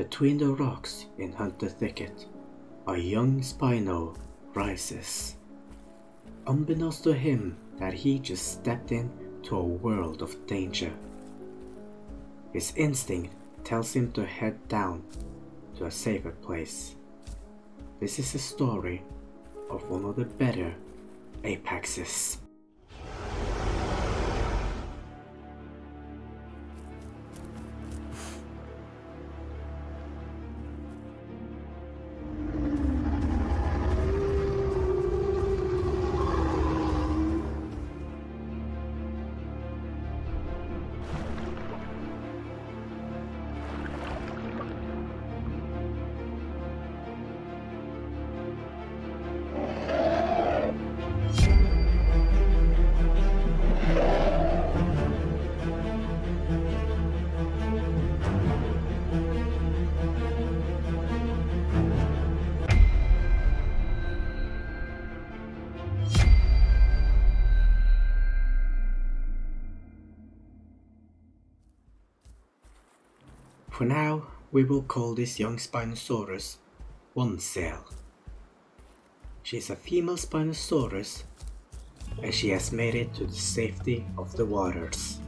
Between the rocks in Hunter Thicket, a young Spino rises. Unbeknownst to him that he just stepped into a world of danger. His instinct tells him to head down to a safer place. This is a story of one of the better apexes. For now, we will call this young Spinosaurus One Sail. She is a female Spinosaurus and she has made it to the safety of the waters.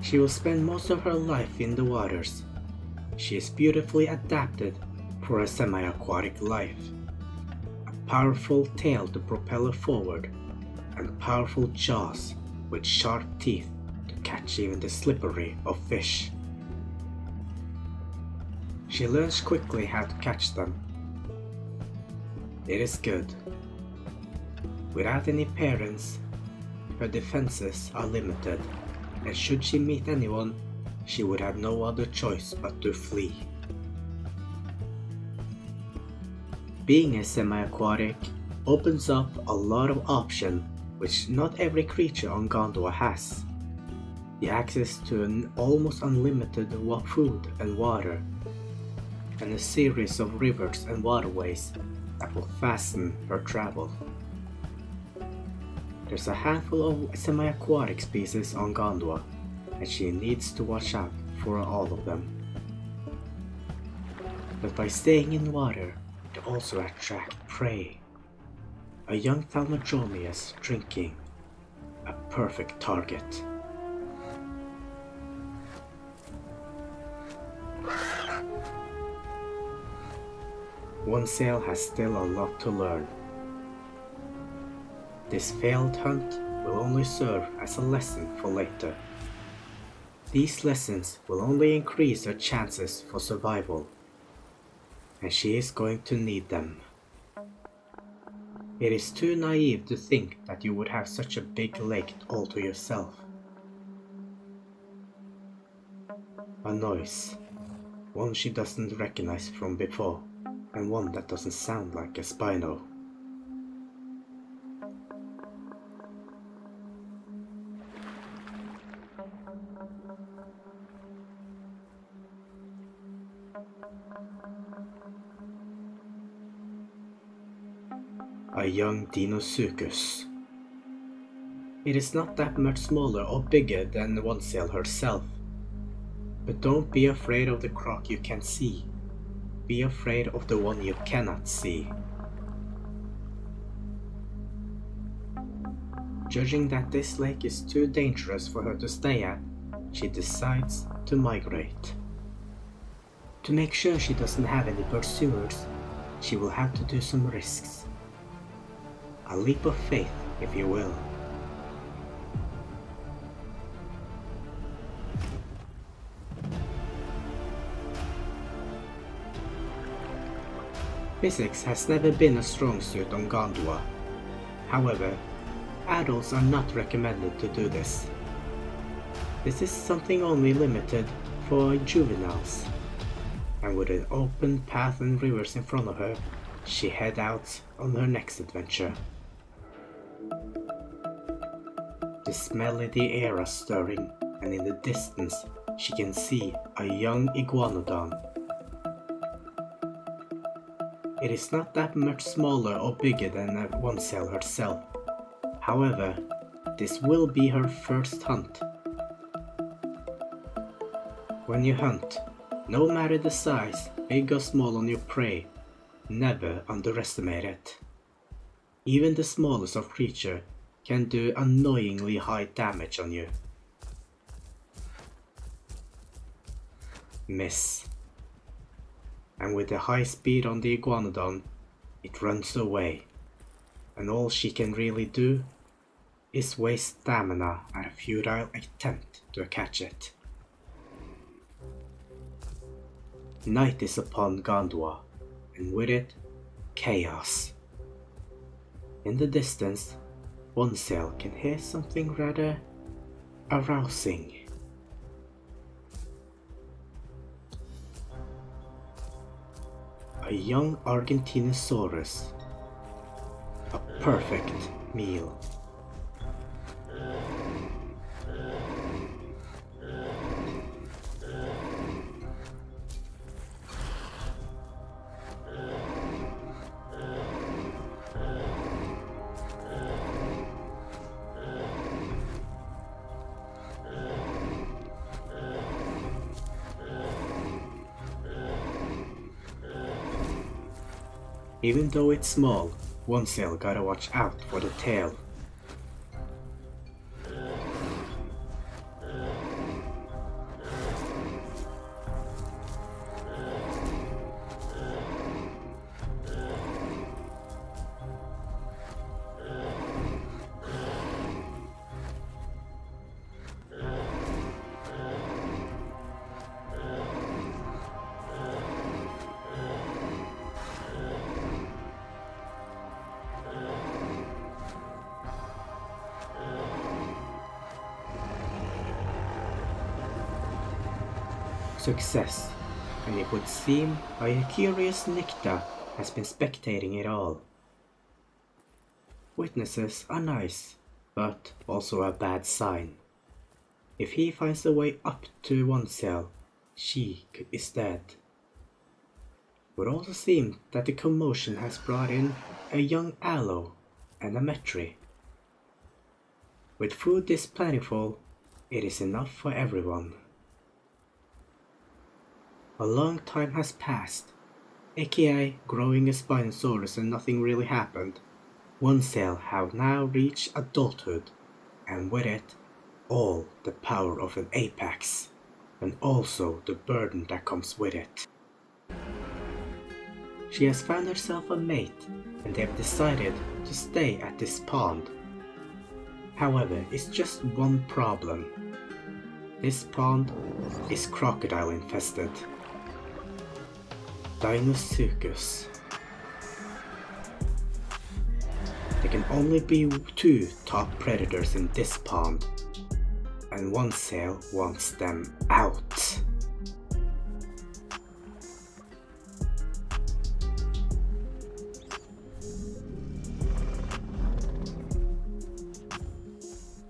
She will spend most of her life in the waters. She is beautifully adapted for a semi-aquatic life. A powerful tail to propel her forward and powerful jaws with sharp teeth catch even the slippery of fish. She learns quickly how to catch them. It is good. Without any parents, her defenses are limited, and should she meet anyone, she would have no other choice but to flee. Being a semi-aquatic opens up a lot of options which not every creature on Gondwa has the access to an almost unlimited food and water, and a series of rivers and waterways that will fasten her travel. There's a handful of semi-aquatic species on Gondwa, and she needs to watch out for all of them. But by staying in water, they also attract prey. A young Thaumadromeus drinking, a perfect target. One sail has still a lot to learn. This failed hunt will only serve as a lesson for later. These lessons will only increase her chances for survival, and she is going to need them. It is too naive to think that you would have such a big lake all to yourself. A noise, one she doesn't recognize from before and one that doesn't sound like a Spino. A young Deinosuchus. It is not that much smaller or bigger than the one sail herself. But don't be afraid of the croc you can see. Be afraid of the one you cannot see. Judging that this lake is too dangerous for her to stay at, she decides to migrate. To make sure she doesn't have any pursuers, she will have to do some risks. A leap of faith, if you will. Physics has never been a strong suit on Gondwa. However, adults are not recommended to do this. This is something only limited for juveniles. And with an open path and rivers in front of her, she head out on her next adventure. The smell in the air is stirring, and in the distance she can see a young iguanodon it is not that much smaller or bigger than a one sail herself. However, this will be her first hunt. When you hunt, no matter the size, big or small on your prey, never underestimate it. Even the smallest of creature can do annoyingly high damage on you. Miss. And with the high speed on the Iguanodon, it runs away. And all she can really do is waste stamina at a futile attempt to catch it. Night is upon Gondwa, and with it, chaos. In the distance, one sail can hear something rather arousing. A young Argentinosaurus. A perfect meal. Even though it's small, one sail gotta watch out for the tail. Success, and it would seem a curious Nycta has been spectating it all. Witnesses are nice, but also a bad sign. If he finds a way up to one sail, she is dead. It would also seem that the commotion has brought in a young aloe and a metri. With food this plentiful, it is enough for everyone. A long time has passed, aka growing a Spinosaurus and nothing really happened. One sail have now reached adulthood, and with it, all the power of an apex, and also the burden that comes with it. She has found herself a mate, and they have decided to stay at this pond. However, it's just one problem. This pond is crocodile infested. Deinosuchus. There can only be two top predators in this pond, and one sail wants them out.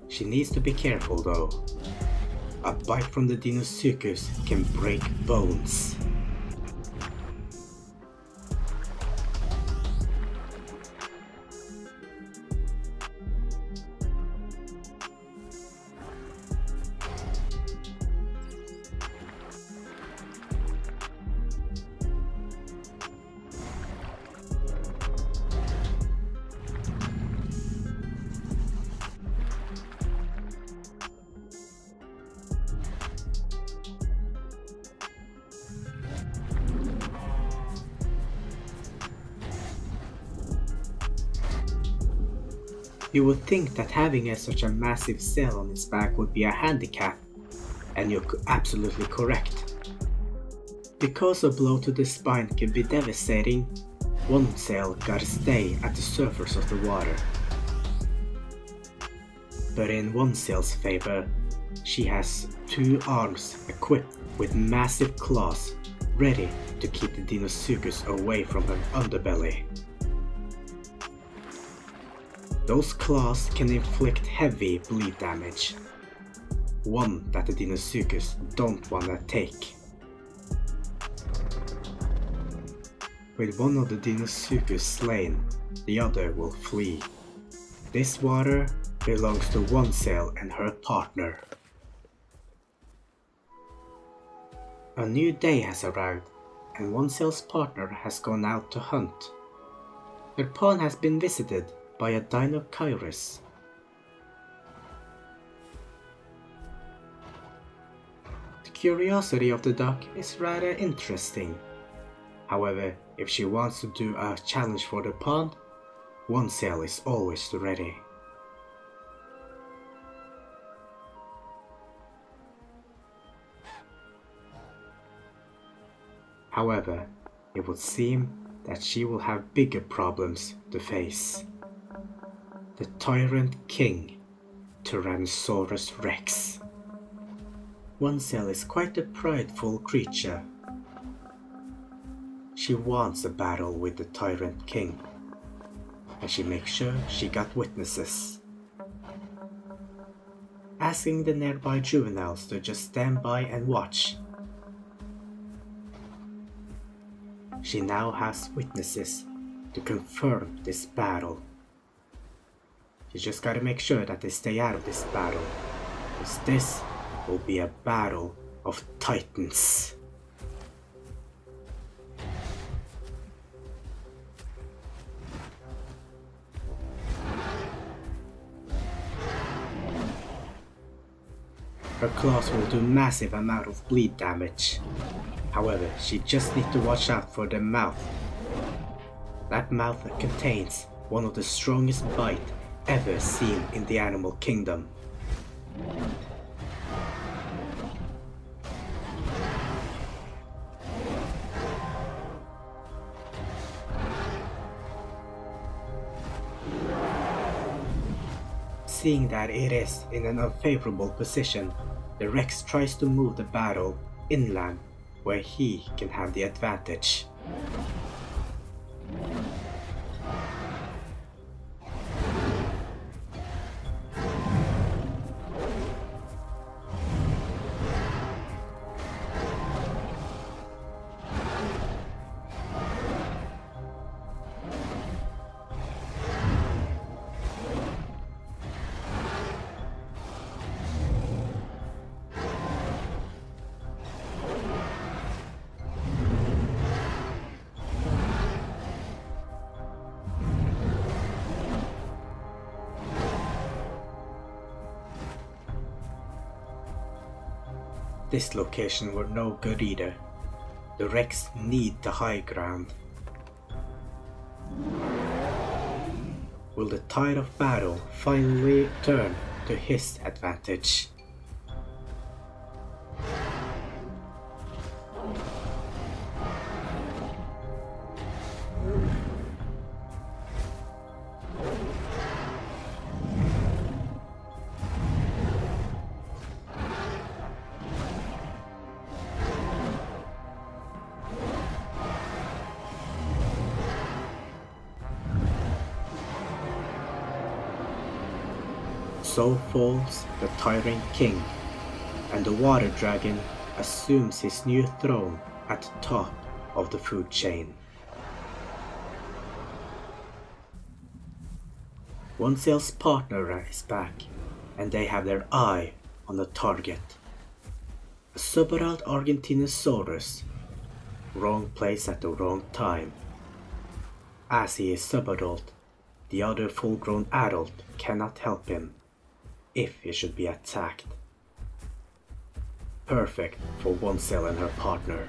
She needs to be careful though. A bite from the Deinosuchus can break bones. You would think that having a, such a massive cell on its back would be a handicap, and you're absolutely correct. Because a blow to the spine can be devastating, one sail gotta stay at the surface of the water. But in one sail's favor, she has two arms equipped with massive claws, ready to keep the Deinosuchus away from her underbelly. Those claws can inflict heavy bleed damage. One that the Deinosuchus don't wanna take. With one of the Deinosuchus slain, the other will flee. This water belongs to one sail and her partner. A new day has arrived, and one sail's partner has gone out to hunt. Their pawn has been visited by a Deinocheirus. The curiosity of the duck is rather interesting. However, if she wants to do a challenge for the pond, one sail is always ready. However, it would seem that she will have bigger problems to face. The Tyrant King, Tyrannosaurus Rex. One sail is quite a prideful creature. She wants a battle with the Tyrant King, and she makes sure she got witnesses. Asking the nearby juveniles to just stand by and watch she now has witnesses to confirm this battle. You just gotta make sure that they stay out of this battle, because this will be a battle of titans. Her claws will do massive amount of bleed damage. However, she just needs to watch out for the mouth. That mouth contains one of the strongest bite ever seen in the animal kingdom. Seeing that it is in an unfavorable position, the Rex tries to move the battle inland where he can have the advantage. This location were no good either. The Rex need the high ground. Will the tide of battle finally turn to his advantage? So falls the Tyrant King, and the Water Dragon assumes his new throne at the top of the food chain. One sail's partner is back, and they have their eye on the target. A subadult Argentinosaurus, wrong place at the wrong time. As he is subadult, the other full-grown adult cannot help him if he should be attacked. Perfect for one sail and her partner.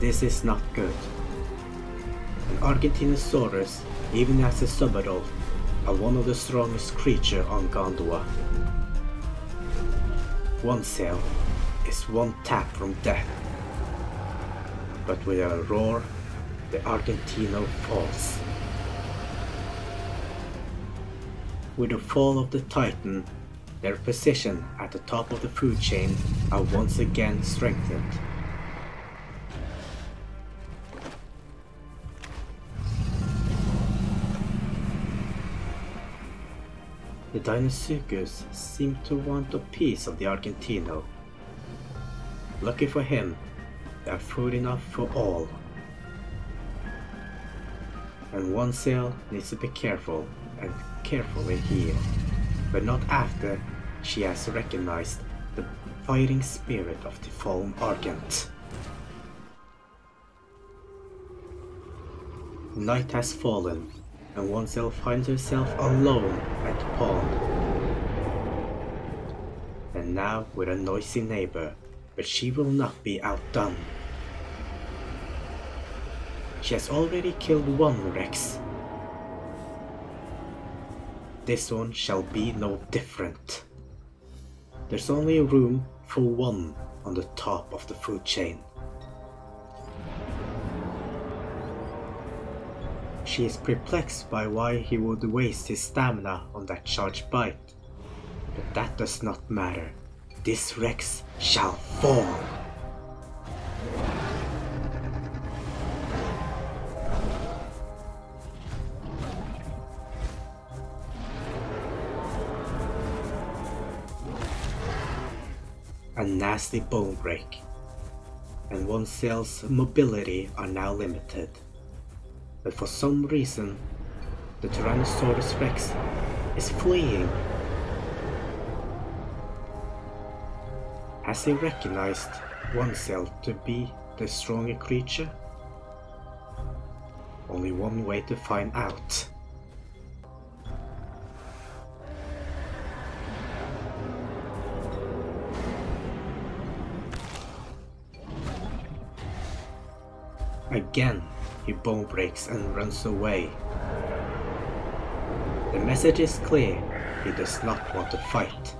This is not good. An Argentinosaurus, even as a subadult, are one of the strongest creatures on Gondwa. One sail is one tap from death. But with a roar, the Argentino falls. With the fall of the Titan, their position at the top of the food chain are once again strengthened. The Deinosuchus seem to want a piece of the Argentino. Lucky for him, there are food enough for all. And one sail needs to be careful and carefully here, but not after she has recognized the fighting spirit of the fallen Argent. Night has fallen, and one sail finds herself alone the. And now with a noisy neighbor, but she will not be outdone. She has already killed one Rex. This one shall be no different. There's only room for one on the top of the food chain. She is perplexed by why he would waste his stamina on that charged bite. But that does not matter. This Rex shall fall. A nasty bone break, and one sail's mobility are now limited but for some reason, the Tyrannosaurus Rex is fleeing. Has he recognized one sail to be the stronger creature? Only one way to find out. Again, he bone breaks and runs away. The message is clear, he does not want to fight.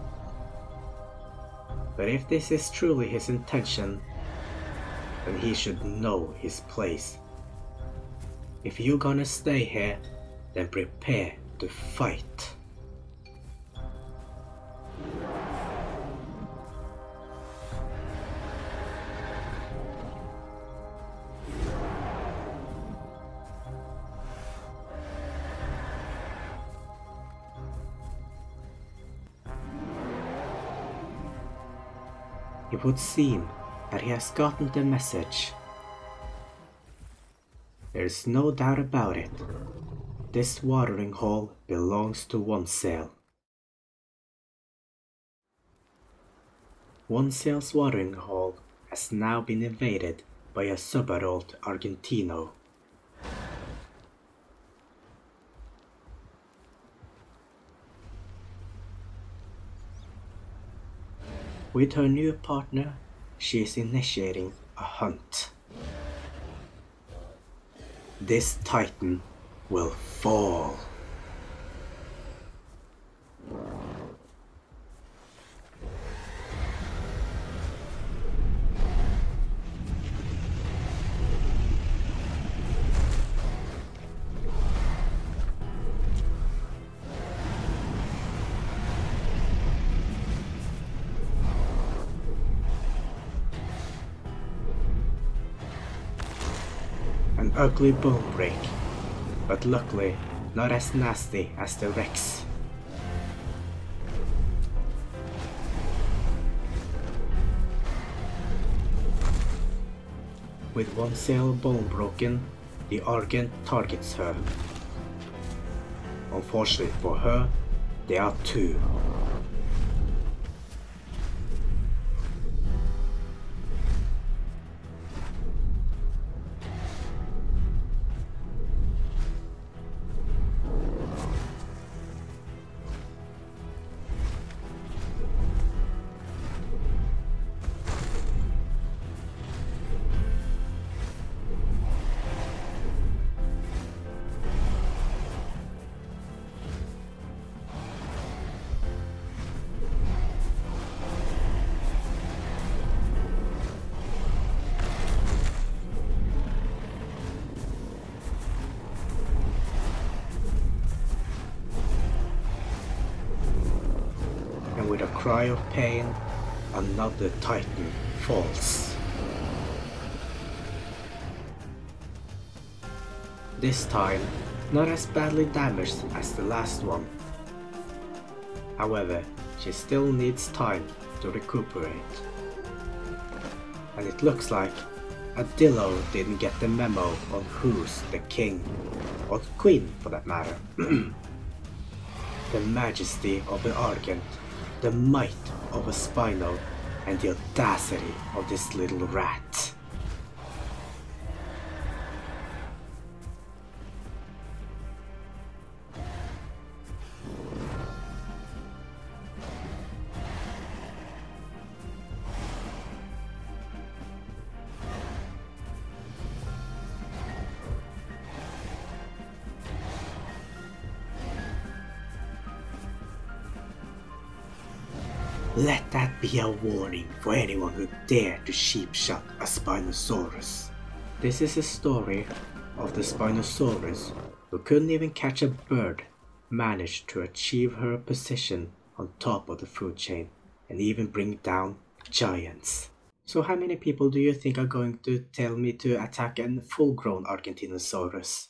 But if this is truly his intention, then he should know his place. If you're gonna stay here, then prepare to fight. It would seem that he has gotten the message. There is no doubt about it. This watering hole belongs to one sail. One sail's watering hole has now been invaded by a subadult Argentino. With her new partner, she is initiating a hunt. This titan will fall. Ugly bone break, but luckily not as nasty as the Rex. With one sail bone broken, the Argent targets her. Unfortunately for her, there are two. Cry of pain, another titan falls. This time, not as badly damaged as the last one. However, she still needs time to recuperate. And it looks like Adillo didn't get the memo on who's the king, or queen for that matter. the majesty of the Argent, the might of a Spino, and the audacity of this little rat. Be a warning for anyone who dare to sheepshot a Spinosaurus. This is a story of the Spinosaurus who couldn't even catch a bird, managed to achieve her position on top of the food chain and even bring down giants. So how many people do you think are going to tell me to attack a full-grown Argentinosaurus?